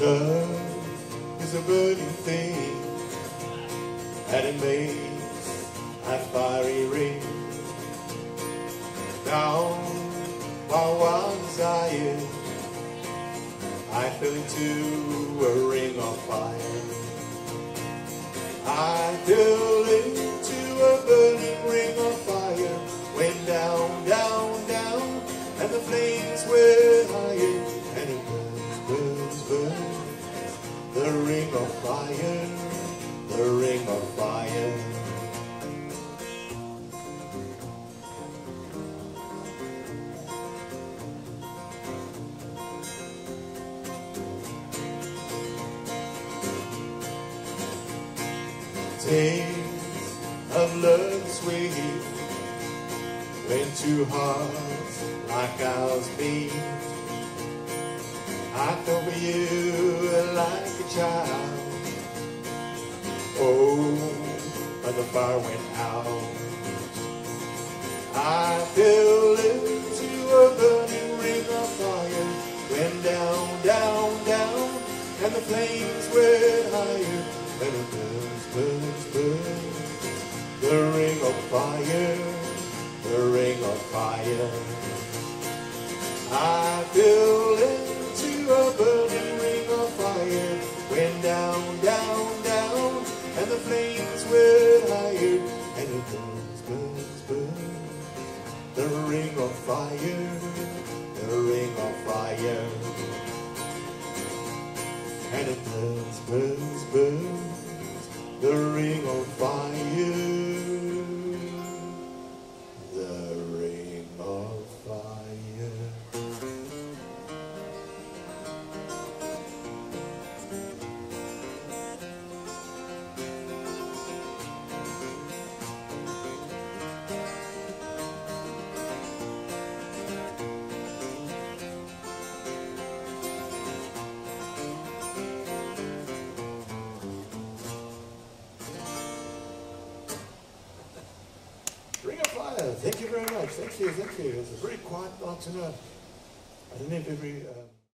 Love is a burning thing, and it makes a fiery ring. Down my wild desire, I fell into a ring of fire. I fell into a burning ring of fire, went down, down, down, and the flames were The ring of fire, the ring of fire. Days of love sweet when two hearts like ours beat. I fell for you child. Oh, but the fire went out. I fell into a burning ring of fire. Went down, down, down, and the flames went higher. And it burns, burns, burns. The ring of fire, the ring of fire. I fell the flames were higher. And it burns, burns, burns. The ring of fire, the ring of fire. And it burns, burns, burns. Thank you very much. Thank you. Thank you. It's a very quiet tonight. I don't know if every. Uh